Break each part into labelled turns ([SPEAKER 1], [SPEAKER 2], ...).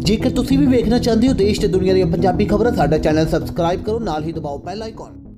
[SPEAKER 1] ਜੇਕਰ ਤੁਸੀਂ ਵੀ ਵੇਖਣਾ ਚਾਹੁੰਦੇ ਹੋ ਦੇਸ਼ ਤੇ ਦੁਨੀਆ ਦੀਆਂ ਪੰਜਾਬੀ ਖਬਰਾਂ, ਸਾਡਾ ਚੈਨਲ ਸਬਸਕ੍ਰਾਈਬ ਕਰੋ, ਨਾਲ ਹੀ ਦਬਾਓ ਬੈਲ ਆਈਕਨ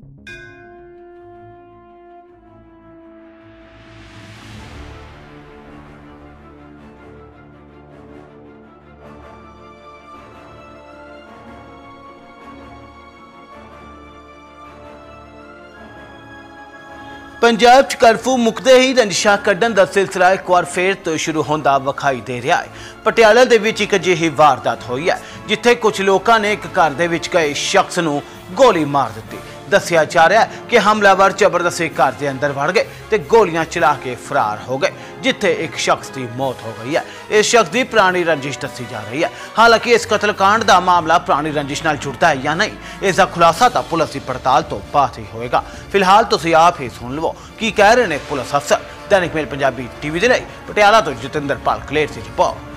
[SPEAKER 1] ਪੰਜਾਬ 'ਚ ਕਰਫਿਊ ਮੁਕਦੇ ਹੀ ਰੰਜਿਸ਼ਾਂ ਕੱਢਣ ਦਾ ਸਿਲਸਿਲਾ ਇੱਕ ਵਾਰ ਫੇਰ ਤੋਂ ਸ਼ੁਰੂ ਹੁੰਦਾ ਵਿਖਾਈ ਦੇ ਰਿਹਾ ਹੈ। ਪਟਿਆਲਾ ਦੇ ਵਿੱਚ ਇੱਕ ਅਜਿਹੀ ਵਾਰਦਾਤ ਹੋਈ ਹੈ, ਜਿੱਥੇ ਕੁਝ ਲੋਕਾਂ ਨੇ ਇੱਕ ਘਰ ਦੇ ਵਿੱਚ ਗਏ ਸ਼ਖਸ ਨੂੰ ਗੋਲੀ ਮਾਰ ਦਿੱਤੀ। ਦੱਸਿਆ ਜਾ ਰਿਹਾ ਕਿ ਹਮਲਾਵਰ ਜ਼ਬਰਦਸਤੀ ਘਰ ਦੇ ਅੰਦਰ ਵੜ ਗਏ ਤੇ ਗੋਲੀਆਂ ਚਲਾ ਕੇ ਫਰਾਰ ਹੋ ਗਏ, ਜਿੱਥੇ ਇੱਕ ਸ਼ਖਸ ਦੀ ਮੌਤ ਹੋ ਗਈ ਹੈ। ਇਸ ਸ਼ਖਸ ਦੀ ਪ੍ਰਾਣੀ ਰੰਜਿਸ਼ ਦੱਸੀ ਜਾ ਰਹੀ ਹੈ। ਹਾਲਾਂਕਿ ਇਸ ਕਤਲकांड ਦਾ ਮਾਮਲਾ ਪ੍ਰਾਣੀ ਰੰਜਿਸ਼ ਨਾਲ ਜੁੜਦਾ ਹੈ ਜਾਂ ਨਹੀਂ, ਇਸ ਦਾ ਖੁਲਾਸਾ ਤਾਂ ਪੁਲਿਸ ਦੀ ਪੜਤਾਲ ਤੋਂ ਬਾਅਦ ਹੀ ਹੋਏਗਾ। ਫਿਲਹਾਲ ਤੁਸੀਂ ਆਪ ਹੀ ਸੁਣ ਲਵੋ ਕੀ ਕਹਿ ਰਹੇ ਨੇ ਪੁਲਿਸ ਅਫਸਰ। दैनिक मेल पंजाबी टीवी के लिए पटियाला तो जितेंद्र पाल क्लेर से रिपोर्ट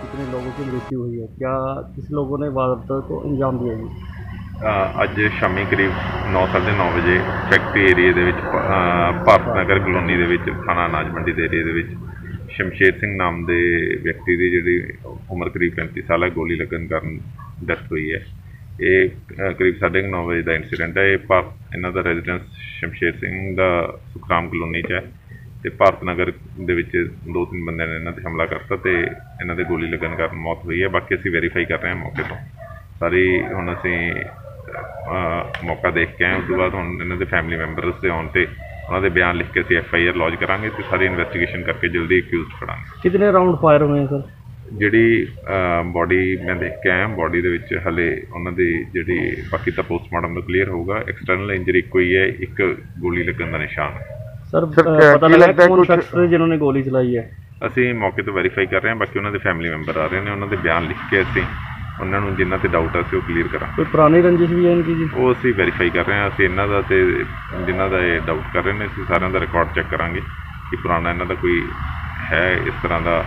[SPEAKER 2] कितने लोगों की मृत्यु हुई है क्या किस लोगों ने वारदात को अंजाम दिया
[SPEAKER 3] है ਅੱਜ ਸ਼ਾਮੀ ਕਰੀਬ 9:30 ਵਜੇ ਫੈਕਟਰੀ ਏਰੀਆ ਦੇ ਵਿੱਚ ਭਾਰਤ ਨਗਰ ਕਲੋਨੀ ਦੇ ਵਿੱਚ ਥਾਣਾ ਅਨਾਜ ਮੰਡੀ ਦੇ ਏਰੀਆ ਦੇ ਵਿੱਚ ਸ਼ਮਸ਼ੇਰ ਸਿੰਘ ਨਾਮ ਦੇ ਵਿਅਕਤੀ ਦੀ ਜਿਹੜੀ ਉਮਰ ਕਰੀਬ 35 ਸਾਲ ਹੈ ਗੋਲੀ ਲੱਗਣ ਕਾਰਨ ਡੈਥ ਹੋਈ ਹੈ। ਇਹ ਅ, ਕਰੀਬ 9:30 ਵਜੇ ਦਾ ਇਨਸੀਡੈਂਟ ਹੈ। ਇਹ ਭਾਰਤ ਇਹਨਾਂ ਦਾ ਰੈਜ਼ੀਡੈਂਸ ਸ਼ਮਸ਼ੇਰ ਸਿੰਘ ਦਾ ਸੁਖਰਾਮ ਕਲੋਨੀ 'ਚ ਹੈ ਤੇ ਭਾਰਤ ਨਗਰ ਦੇ ਵਿੱਚ ਦੋ ਤਿੰਨ ਬੰਦਿਆਂ ਨੇ ਇਹਨਾਂ ਤੇ ਹਮਲਾ ਕਰਤਾ ਤੇ ਇਹਨਾਂ ਦੇ ਗੋਲੀ ਲੱਗਣ ਕਾਰਨ ਮੌਤ ਹੋਈ ਹੈ। ਬਾਕੀ ਅਸੀਂ ਵੈਰੀਫਾਈ ਕਰ ਰਹੇ ਹਾਂ ਮੌਕੇ ਤੋਂ। ਸਾਰੀ ਹੁਣ ਅਸੀਂ ਮੌਕਾ ਦੇਖ ਕੇ ਆਏ ਉਸ ਤੋਂ ਬਾਅਦ ਹੁਣ ਇਹਨਾਂ ਦੇ ਫੈਮਿਲੀ ਮੈਂਬਰਸ ਦੇ ਆਉਣ ਤੇ ਉਹਨਾਂ ਦੇ ਬਿਆਨ ਲਿਖ ਕੇ ਅਸੀਂ ਐਫ ਆਈ ਆਰ ਲੌਜ ਕਰਾਂਗੇ ਤੇ ਸਾਰੀ ਇਨਵੈਸਟੀਗੇਸ਼ਨ ਕਰਕੇ ਜਲਦੀ ਅਕਿਊਜ਼ਡ ਫੜਾਂਗੇ।
[SPEAKER 2] ਕਿਤਨੇ ਰਾਉਂਡ ਫਾਇਰ ਹੋਏ ਸਰ?
[SPEAKER 3] ਜਿਹੜੀ ਬਾਡੀ ਮੈਂ ਦੇਖ ਕੇ ਆਇਆ ਬਾਡੀ ਦੇ ਵਿੱਚ ਹਲੇ ਉਹਨਾਂ ਦੀ ਜਿਹੜੀ ਬਾਕੀ ਤਾਂ ਪੋਸਟਮਾਰਟਮ ਦਾ ਕਲੀਅਰ ਹੋਊਗਾ। ਐਕਸਟਰਨਲ ਇੰਜਰੀ ਇੱਕੋ ਹੀ ਹੈ ਇੱਕ ਗੋਲੀ ਲੱਗਣ ਦਾ ਨਿਸ਼ਾਨ
[SPEAKER 4] ਸਰ ਪਤਾ
[SPEAKER 2] ਲੱਗਦਾ
[SPEAKER 4] ਕੌਣ
[SPEAKER 2] ਸ਼ਖਸ ਜਿਨ੍ਹਾਂ ਨੇ ਗੋਲੀ ਚਲਾਈ ਹੈ?
[SPEAKER 3] ਅਸੀਂ ਮੌਕੇ ਤੇ ਵੈਰੀਫਾਈ ਕਰ ਰਹੇ ਹਾਂ ਬਾਕੀ ਉਹਨਾਂ ਦੇ ਫੈਮਿਲੀ ਮੈਂਬਰ ਆ ਰਹੇ ਨੇ ਉਹਨਾਂ ਦੇ ਬਿਆਨ ਲਿਖ ਕੇ ਅਸੀਂ ਉਹਨਾਂ ਨੂੰ ਜਿਨ੍ਹਾਂ ਤੇ ਡਾਊਟ ਆ ਸੀ ਉਹ ਕਲੀਅਰ ਕਰਾਂ
[SPEAKER 2] ਕੋਈ ਪੁਰਾਣੀ ਰੰਜਿਸ਼ ਵੀ ਹੈ ਇਨਕੀ ਜੀ?
[SPEAKER 3] ਉਹ ਅਸੀਂ ਵੈਰੀਫਾਈ ਕਰ ਰਹੇ ਹਾਂ ਅਸੀਂ ਇਹਨਾਂ ਦਾ ਤੇ ਜਿਨ੍ਹਾਂ ਦਾ ਇਹ ਡਾਊਟ ਕਰ ਰਹੇ ਨੇ ਅਸੀਂ ਸਾਰਿਆਂ ਦਾ ਰਿਕਾਰਡ ਚੈੱਕ ਕਰਾਂਗੇ ਕਿ ਪੁਰਾਣਾ ਇਹਨਾਂ ਦਾ ਕੋਈ ਹੈ ਇਸ ਤਰ੍ਹਾਂ ਦਾ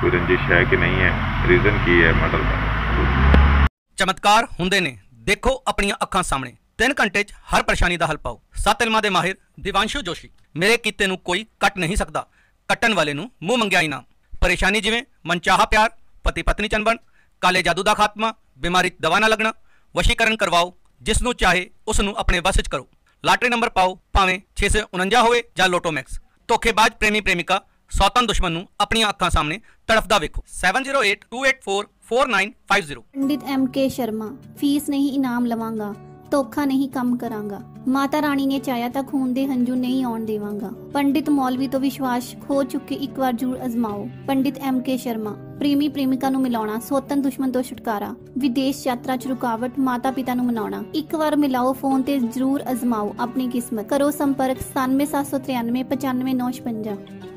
[SPEAKER 3] ਕੋਈ ਰੰਜਿਸ਼ ਹੈ ਕਿ ਨਹੀਂ ਹੈ ਰੀਜ਼ਨ ਕੀ ਹੈ ਮਰਡਰ ਦਾ।
[SPEAKER 5] ਚਮਤਕਾਰ ਹੁੰਦੇ ਨੇ। ਦੇਖੋ ਆਪਣੀਆਂ ਅੱਖਾਂ ਸਾਹਮਣੇ। 3 ਘੰਟੇ 'ਚ ਹਰ ਪਰੇਸ਼ਾਨੀ ਦਾ ਹੱਲ ਪਾਓ। ਸੱਤ ਇਲਮਾਂ ਦੇ ਮਾਹਿਰ ਦਿਵਾਂਸ਼ੂ ਜੋਸ਼ੀ। ਮੇਰੇ ਕੀਤੇ ਨੂੰ ਕੋਈ ਕੱਟ ਨਹੀਂ ਸਕਦਾ। ਕੱਟਣ ਵਾਲੇ ਨੂੰ ਮੂੰਹ ਮੰਗਿਆ ਇਨਾਮ। ਪਰੇਸ਼ਾਨੀ ਜਿਵੇਂ ਮਨਚਾਹਾ ਪਿਆਰ ਪਤੀ ਪਤਨੀ ਚੰਬਣ ਕਾਲੇ ਜਾਦੂ ਦਾ ਖਾਤਮਾ, ਬਿਮਾਰੀ ਦਵਾ ਨਾ ਲੱਗਣਾ, ਵਸ਼ੀਕਰਨ ਕਰਵਾਓ, ਜਿਸ ਨੂੰ ਚਾਹੇ ਉਸ ਨੂੰ ਆਪਣੇ ਵਸ 'ਚ ਕਰੋ। ਲਾਟਰੀ ਨੰਬਰ ਪਾਓ, ਭਾਵੇਂ 649 ਹੋਵੇ ਜਾਂ ਲੋਟੋ ਮੈਕਸ। ਧੋਖੇਬਾਜ਼, ਪ੍ਰੇਮੀ, ਪ੍ਰੇਮਿਕਾ ਸੌਤਨ ਦੁਸ਼ਮਣ ਨੂੰ ਆਪਣੀਆਂ ਅੱਖਾਂ ਸਾਹਮਣੇ ਤੜਫਦਾ ਵੇਖੋ। 7082844950
[SPEAKER 6] Pandit M K Sharma, fees ਨਹੀਂ ਇਨਾਮ ਲਵਾਂਗਾ। ਧੋਖਾ ਨਹੀਂ ਕੰਮ ਕਰਾਂਗਾ। ਮਾਤਾ ਰਾਣੀ ਨੇ ਚਾਹਿਆ ਤਾਂ ਖੂਨ ਦੇ ਹੰਝੂ ਨਹੀਂ ਆਉਣ ਦੇਵਾਂਗਾ। ਪੰਡਿਤ ਮੌਲਵੀ ਤੋਂ ਵਿਸ਼ਵਾਸ ਖੋ ਚੁੱਕੇ ਇੱਕ ਵਾਰ ਜ਼ਰੂਰ ਅਜ਼ਮਾਓ। ਪੰਡਿਤ ਐਮ ਕੇ ਸ਼ਰਮਾ, ਪ੍ਰੇਮੀ ਪ੍ਰੇਮਿਕਾ ਨੂੰ ਮਿਲਾਉਣਾ, ਸੋਤਨ ਦੁਸ਼ਮਣ ਤੋਂ ਛੁਟਕਾਰਾ, ਵਿਦੇਸ਼ ਯਾਤਰਾ 'ਚ ਰੁਕਾਵਟ ਮਾਤਾ ਪਿਤਾ ਨੂੰ ਮਨਾਉਣਾ। ਇੱਕ ਵਾਰ ਮਿਲਾਓ ਫੋਨ ਤੇ ਜ਼ਰੂਰ ਅਜ਼ਮਾਓ ਆਪਣੀ ਕਿਸਮਤ। ਕਰੋ ਸੰਪਰਕ 9773 95956